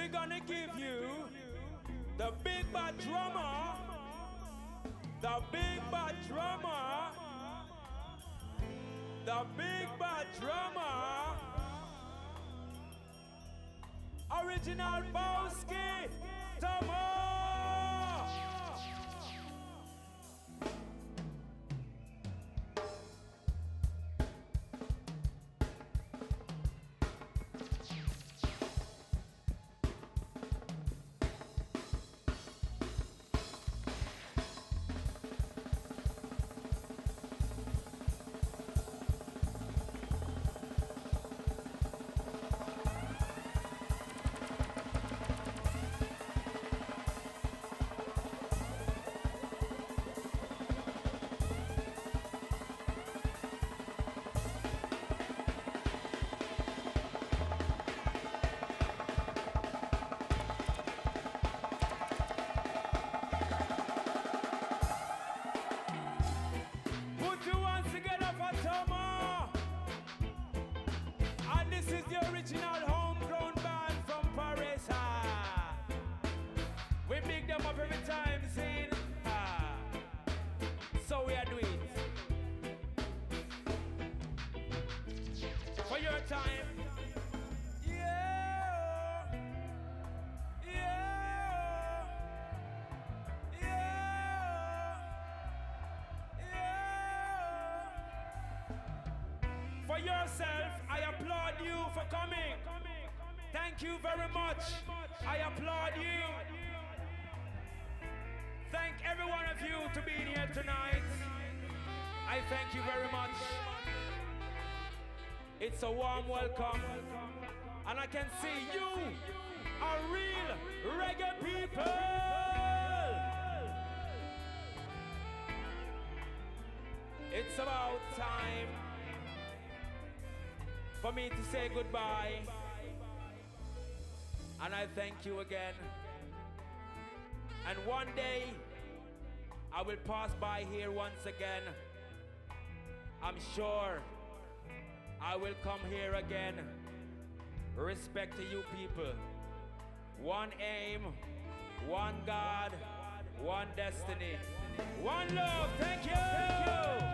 we're gonna give you the big bad drummer, the big bad drummer, the big bad drummer, original Bowski, Tomo. Time. For yourself, I applaud you for coming. Thank you very much. I applaud you. Thank every one of you to being here tonight. I thank you very much. It's a warm welcome. And I can see you are real reggae people. It's about time for me to say goodbye. And I thank you again. And one day, I will pass by here once again. I'm sure I will come here again. Respect to you people. One aim, one God, one destiny, one love. Thank you.